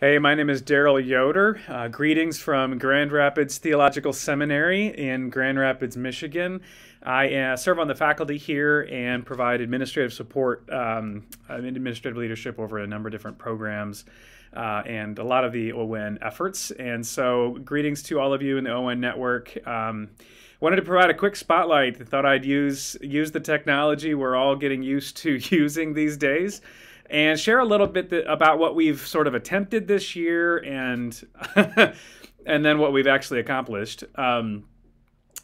Hey, my name is Darrell Yoder. Uh, greetings from Grand Rapids Theological Seminary in Grand Rapids, Michigan. I uh, serve on the faculty here and provide administrative support um, administrative leadership over a number of different programs uh, and a lot of the ON efforts. And so, greetings to all of you in the ON network. Um, wanted to provide a quick spotlight. Thought I'd use use the technology we're all getting used to using these days and share a little bit th- about what we've sort of attempted this year and and then what we've actually accomplished. Um,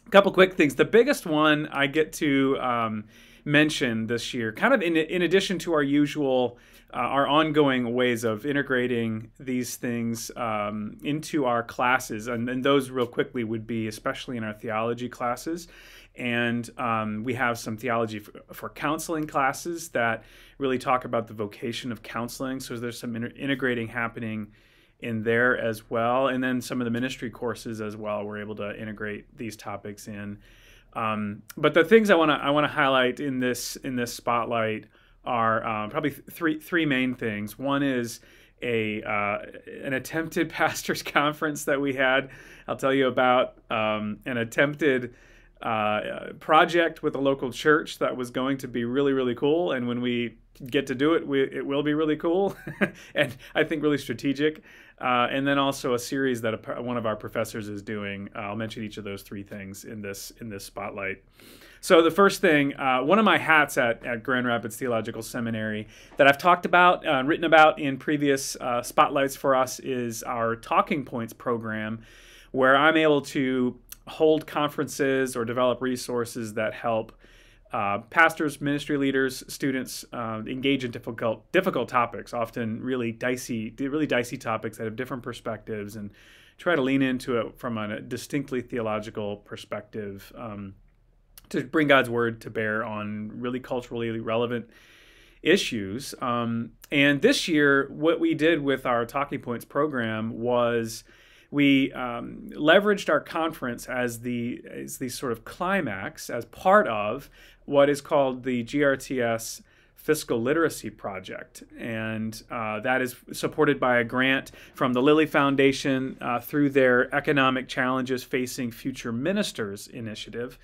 a couple quick things. The biggest one I get to um, mention this year, kind of in in addition to our usual. Uh, our ongoing ways of integrating these things um, into our classes, and, and those real quickly would be especially in our theology classes and um, we have some theology for, for, counseling classes that really talk about the vocation of counseling. So there's some inter- integrating happening in there as well, and then some of the ministry courses as well. We're able to integrate these topics in. Um, but the things I want to I want to highlight in this in this spotlight are um, probably three three main things. One is a uh, an attempted pastors conference that we had. I'll tell you about um, an attempted uh, project with a local church that was going to be really really cool. And when we get to do it we, it will be really cool and i think really strategic. Uh, and then also a series that a, one of our professors is doing. Uh, i'll mention each of those three things in this in this spotlight. So the first thing uh, one of my hats at, at grand rapids theological seminary that i've talked about uh, written about in previous spotlights for us is our talking points program where i'm able to hold conferences or develop resources that help uh, pastors, ministry leaders, students uh, engage in difficult difficult topics, often really dicey, really dicey topics that have different perspectives, and try to lean into it from a distinctly theological perspective um, to bring God's word to bear on really culturally relevant issues. Um, and this year, what we did with our Talking Points program was we um, leveraged our conference as the as the sort of climax as part of what is called the GRTS Fiscal Literacy Project, and uh, that is supported by a grant from the Lilly Foundation uh, through their Economic Challenges Facing Future Ministers initiative.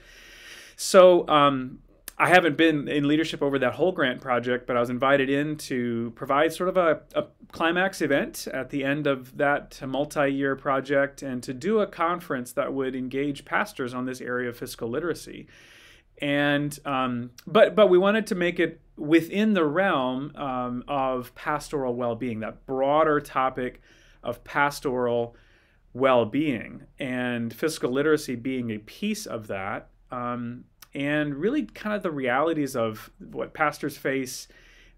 So um, I haven't been in leadership over that whole grant project, but I was invited in to provide sort of a, a climax event at the end of that multi year project and to do a conference that would engage pastors on this area of fiscal literacy. And um, but but we wanted to make it within the realm um, of pastoral well being, that broader topic of pastoral well being, and fiscal literacy being a piece of that. Um, and really kind of the realities of what pastors face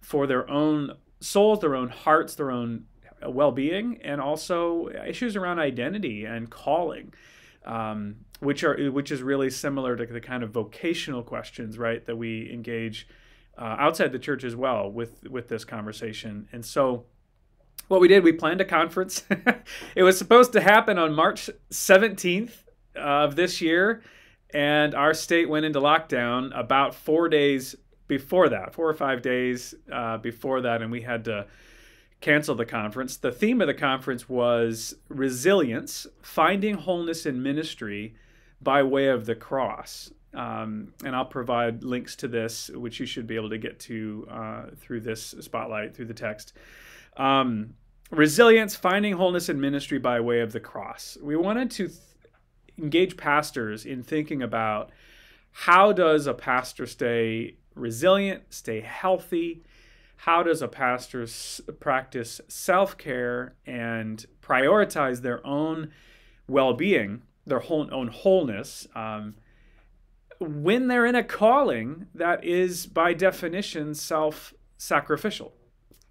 for their own souls, their own hearts, their own well-being, and also issues around identity and calling, um, which are which is really similar to the kind of vocational questions, right, that we engage uh, outside the church as well with with this conversation. And so, what we did, we planned a conference. it was supposed to happen on March 17th of this year and our state went into lockdown about four days before that, four or five days uh, before that, and we had to cancel the conference. The theme of the conference was resilience, finding wholeness in ministry by way of the cross. Um, and I'll provide links to this, which you should be able to get to uh, through this spotlight, through the text. Um, resilience, finding wholeness in ministry by way of the cross. We wanted to engage pastors in thinking about how does a pastor stay resilient, stay healthy? How does a pastor practice self care and prioritize their own well being, their whole, own wholeness, um, when they're in a calling that is, by definition, self sacrificial?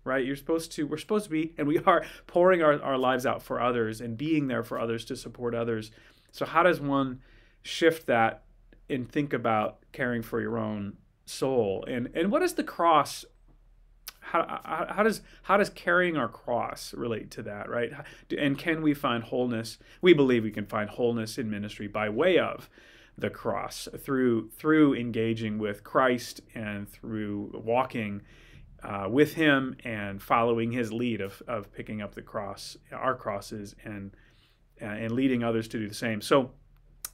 Right? You're supposed to, we're supposed to be, and we are pouring our, our lives out for others and being there for others to support others so how does one shift that and think about caring for your own soul? And and what is the cross? How, how, does how does carrying our cross relate to that, right? And can we find wholeness? We believe we can find wholeness in ministry by way of the cross through through engaging with Christ and through walking uh, with him and following his lead of, of picking up the cross, our crosses, and and leading others to do the same. So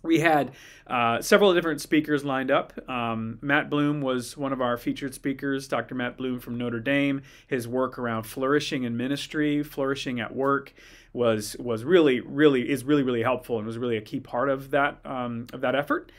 we had uh, several different speakers lined up. Um, Matt Bloom was one of our featured speakers, Dr. Matt Bloom from Notre Dame. His work around flourishing in ministry, flourishing at work, was was really really is really really helpful and was really a key part of that um, of that effort.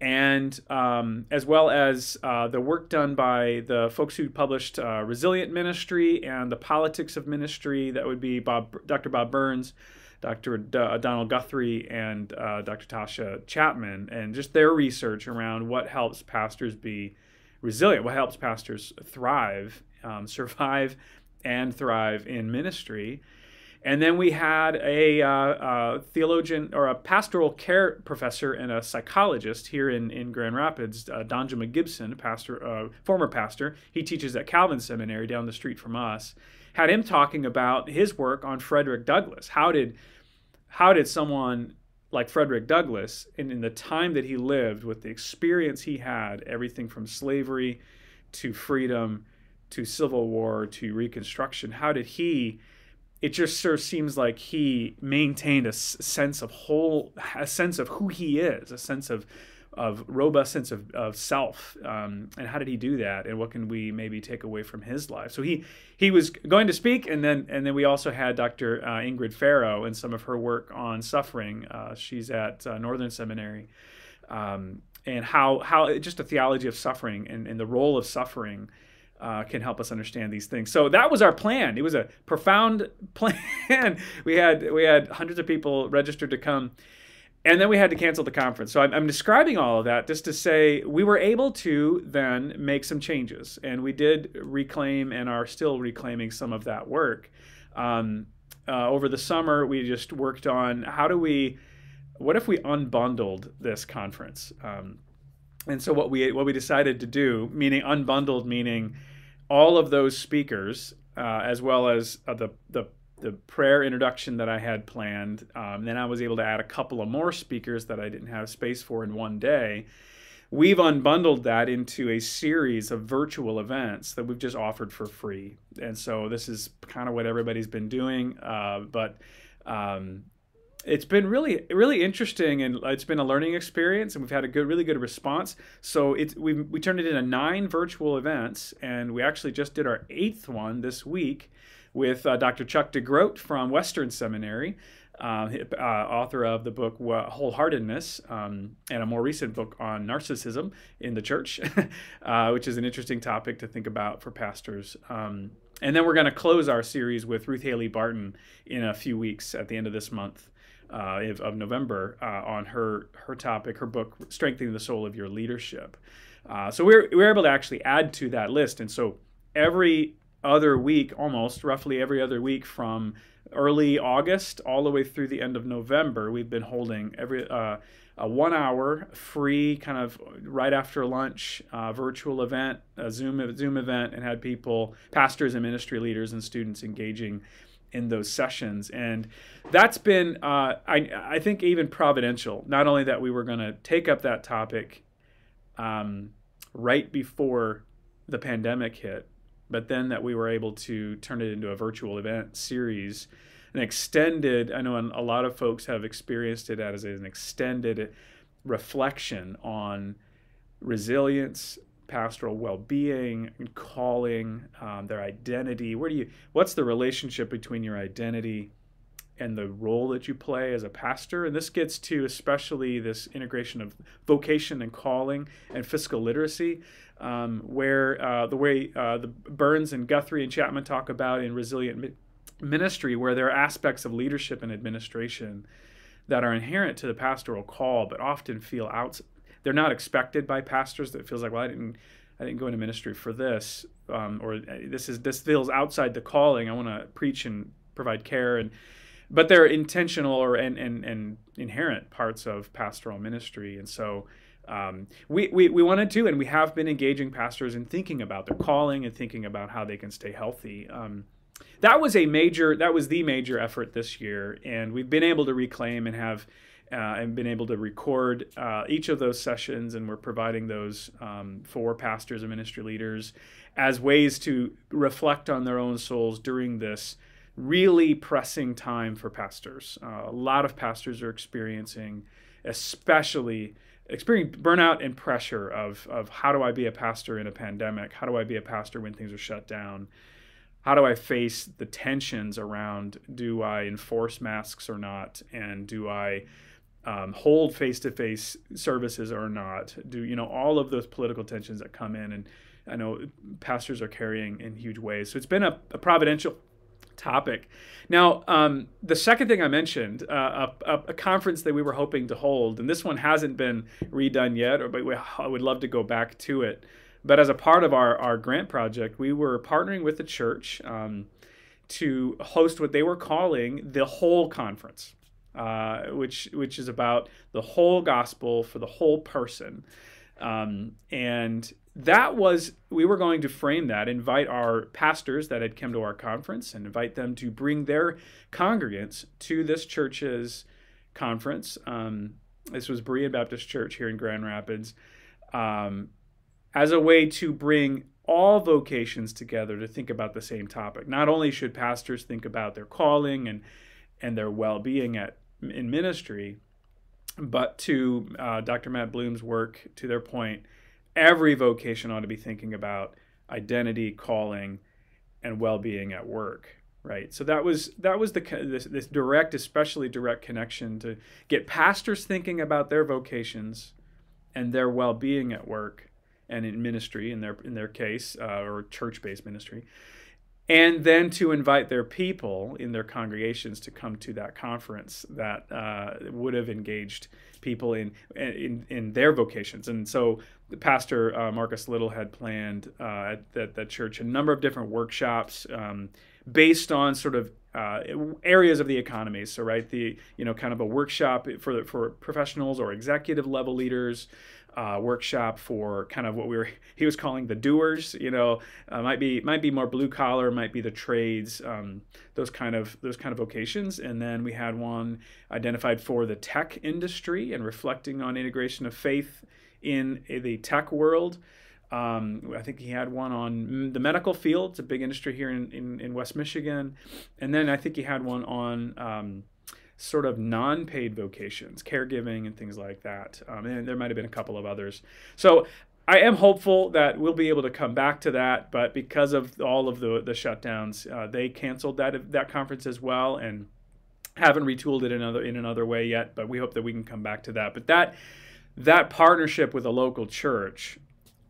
And um, as well as uh, the work done by the folks who published uh, Resilient Ministry and the Politics of Ministry, that would be Bob, Dr. Bob Burns, Dr. D- uh, Donald Guthrie and uh, Dr. Tasha Chapman, and just their research around what helps pastors be resilient, what helps pastors thrive, um, survive, and thrive in ministry. And then we had a, uh, a, theologian or a pastoral care professor and a psychologist here in, in Grand Rapids, uh, Danjuma Gibson, pastor, uh, former pastor. He teaches at Calvin Seminary down the street from us had him talking about his work on Frederick Douglass. How did how did someone like Frederick Douglass, in, in the time that he lived, with the experience he had, everything from slavery to freedom to civil war to reconstruction, how did he? It just sort of seems like he maintained a sense of whole, a sense of who he is, a sense of of robust sense of, of self um, and how did he do that and what can we maybe take away from his life so he he was going to speak and then and then we also had dr uh, ingrid faro and some of her work on suffering uh, she's at uh, northern seminary um, and how how just a theology of suffering and, and the role of suffering uh, can help us understand these things. So that was our plan. It was a profound plan. we had we had hundreds of people registered to come, and then we had to cancel the conference. So I'm, I'm, describing all of that just to say we were able to then make some changes, and we did reclaim and are still reclaiming some of that work. Um, uh, over the summer, we just worked on how do we, what if we unbundled this conference? Um, and so what we what we decided to do, meaning unbundled, meaning all of those speakers, uh, as well as uh, the the the prayer introduction that I had planned. Um, then I was able to add a couple of more speakers that I didn't have space for in one day. We've unbundled that into a series of virtual events that we've just offered for free. And so this is kind of what everybody's been doing. Uh, but um, it's been really really interesting and it's been a learning experience and we've had a good really good response so it's we we turned it into nine virtual events and we actually just did our eighth one this week with uh, Dr. Chuck DeGroat from Western Seminary, uh, uh, author of the book Wholeheartedness, um, and a more recent book on narcissism in the church, uh, which is an interesting topic to think about for pastors. Um, and then we're going to close our series with Ruth Haley Barton in a few weeks at the end of this month. Uh, of, of, November uh, on her her topic, her book, "Strengthening the Soul of Your Leadership." so we're we're able to actually add to that list, and so every other week, almost roughly every other week from early August all the way through the end of November, we've been holding every uh, a one hour free kind of right after lunch uh, virtual event, a Zoom Zoom event, and had people, pastors and ministry leaders and students engaging in those sessions, and that's been uh, I I think even providential. Not only that we were going to take up that topic um, right before the pandemic hit, but then that we were able to turn it into a virtual event series an extended i know a lot of folks have experienced it as an extended reflection on resilience pastoral well-being calling um, their identity. Where do you what's the relationship between your identity and the role that you play as a pastor. And this gets to especially this integration of vocation and calling and fiscal literacy, um, where uh, the way uh, the Burns and Guthrie and Chapman talk about in resilient ministry, where there are aspects of leadership and administration that are inherent to the pastoral call, but often feel out. They're not expected by pastors. That feels like, well, I didn't. I didn't go into ministry for this, um, or uh, this is this feels outside the calling. I want to preach and provide care and but they're intentional or and, and, and inherent parts of pastoral ministry. And so um, we, we, we wanted to, and we have been engaging pastors in thinking about their calling and thinking about how they can stay healthy. Um, that was a major, that was the major effort this year. And we've been able to reclaim and have uh, and been able to record uh, each of those sessions, and we're providing those um, for pastors and ministry leaders as ways to reflect on their own souls during this really pressing time for pastors. Uh, a lot of pastors are experiencing, especially experiencing burnout and pressure of, of how do I be a pastor in a pandemic? How do I be a pastor when things are shut down? How do I face the tensions around do I enforce masks or not? And do I um, hold face-to-face services or not? Do you know all of those political tensions that come in, and I know pastors are carrying in huge ways. So it's been a, a providential topic. Now, um, the second thing I mentioned, uh, a, a, conference that we were hoping to hold, and this one hasn't been redone yet, or but we, I would love to go back to it. But as a part of our, our grant project, we were partnering with the church um, to host what they were calling the whole conference uh, which which is about the whole gospel for the whole person. Um, and that was we were going to frame that invite our pastors that had come to our conference and invite them to bring their congregants to this church's conference um, this was berean baptist church here in grand rapids um, as a way to bring all vocations together to think about the same topic not only should pastors think about their calling and and their well-being at in ministry. But to uh, Dr. Matt Bloom's work, to their point, every vocation ought to be thinking about identity, calling, and well-being at work right so that was that was the this, this direct especially direct connection to get pastors thinking about their vocations and their well-being at work and in ministry in their in their case uh, or church-based ministry and then to invite their people in their congregations to come to that conference that uh, would have engaged people in, in in their vocations. And so, Pastor uh, Marcus Little had planned uh, at, the church a number of different workshops um, based on sort of uh, areas of the economy. So, right, the you know, kind of a workshop for for professionals or executive level leaders, uh, workshop for kind of what we were he was calling the doers. You know, uh, might be might be more blue collar, might be the trades, um, those kind of those kind of vocations. And then we had one identified for the tech industry and reflecting on integration of faith in the tech world. Um, I think he had one on the medical field. It's a big industry here in, in, in West Michigan. And then I think he had one on um, sort of non-paid vocations, caregiving and things like that. Um, and there might have been a couple of others. So I am hopeful that we'll be able to come back to that, but because of all of the the shutdowns, uh, they canceled that that conference as well and haven't retooled it in another in another way yet. But we hope that we can come back to that. But that that partnership with a local church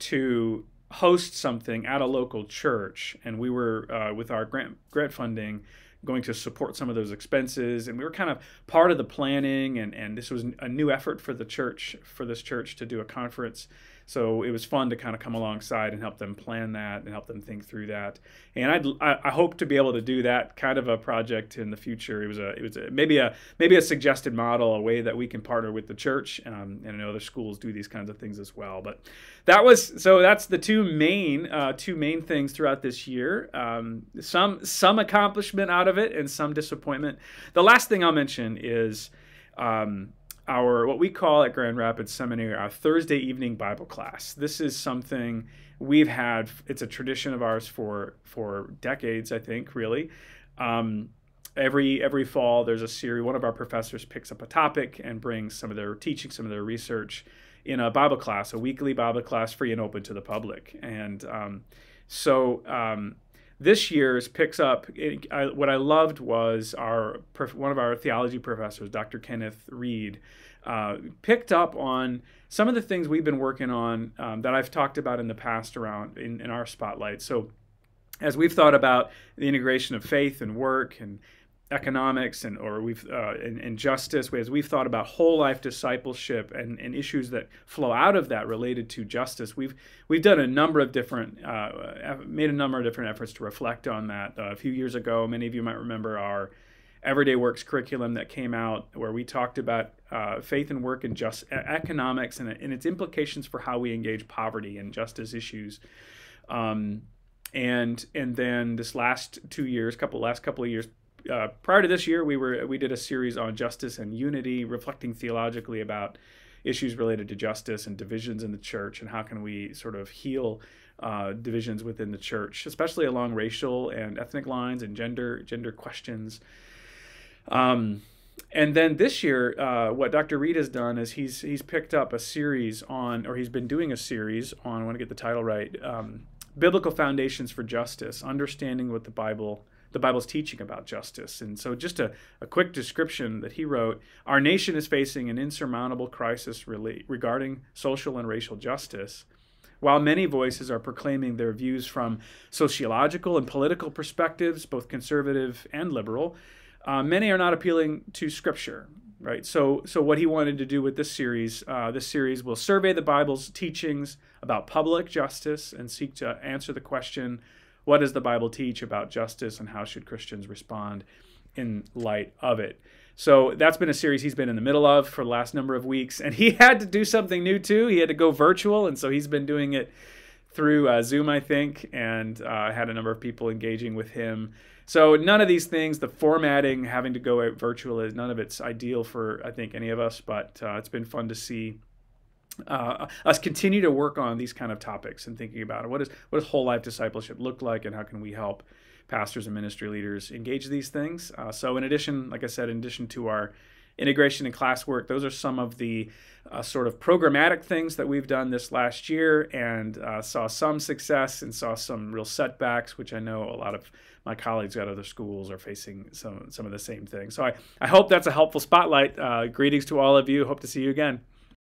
to host something at a local church, and we were uh, with our grant grant funding going to support some of those expenses and we were kind of part of the planning and, and this was a new effort for the church for this church to do a conference so it was fun to kind of come alongside and help them plan that and help them think through that. And I'd, I, I hope to be able to do that kind of a project in the future. It was a it was a, maybe a maybe a suggested model, a way that we can partner with the church. Um, and I know other schools do these kinds of things as well. But that was so that's the two main uh, two main things throughout this year. Um, some some accomplishment out of it and some disappointment. The last thing I'll mention is. Um, our what we call at Grand Rapids Seminary our Thursday evening Bible class. This is something we've had. It's a tradition of ours for for decades, I think, really. Um, every every fall, there's a series. One of our professors picks up a topic and brings some of their teaching, some of their research in a Bible class, a weekly Bible class, free and open to the public. And um, so um, this year's picks up it, I, what I loved was our one of our theology professors, Dr. Kenneth Reed, uh, picked up on some of the things we've been working on um, that I've talked about in the past around in, in our spotlight. So as we've thought about the integration of faith and work and economics and or we've uh, and, and, justice as we've thought about whole life discipleship and, and issues that flow out of that related to justice we've we've done a number of different uh, made a number of different efforts to reflect on that. Uh, a few years ago many of you might remember our everyday works curriculum that came out where we talked about uh, faith and work and just economics and, and, its implications for how we engage poverty and justice issues. Um, and and then this last two years couple last couple of years uh, prior to this year, we were we did a series on justice and unity, reflecting theologically about issues related to justice and divisions in the church, and how can we sort of heal uh, divisions within the church, especially along racial and ethnic lines and gender gender questions. Um, and then this year, uh, what Dr. Reed has done is he's he's picked up a series on, or he's been doing a series on. I want to get the title right. Um, Biblical foundations for justice, understanding what the Bible the Bible's teaching about justice. And so, just a, a quick description that he wrote Our nation is facing an insurmountable crisis really, regarding social and racial justice. While many voices are proclaiming their views from sociological and political perspectives, both conservative and liberal, uh, many are not appealing to Scripture. Right. So, so what he wanted to do with this series, uh, this series will survey the Bible's teachings about public justice and seek to answer the question what does the Bible teach about justice and how should Christians respond in light of it? So that's been a series he's been in the middle of for the last number of weeks. And he had to do something new too. He had to go virtual. And so he's been doing it through uh, Zoom, I think, and uh, had a number of people engaging with him. So none of these things, the formatting, having to go virtual, is none of it's ideal for I think any of us. But uh, it's been fun to see uh, us continue to work on these kind of topics and thinking about it. What, is, what does whole life discipleship look like, and how can we help pastors and ministry leaders engage these things? Uh, so, in addition, like I said, in addition to our integration and classwork, those are some of the uh, sort of programmatic things that we've done this last year and uh, saw some success and saw some real setbacks, which I know a lot of my colleagues at other schools are facing some, some of the same things. So I, I hope that's a helpful spotlight. Uh, greetings to all of you. Hope to see you again.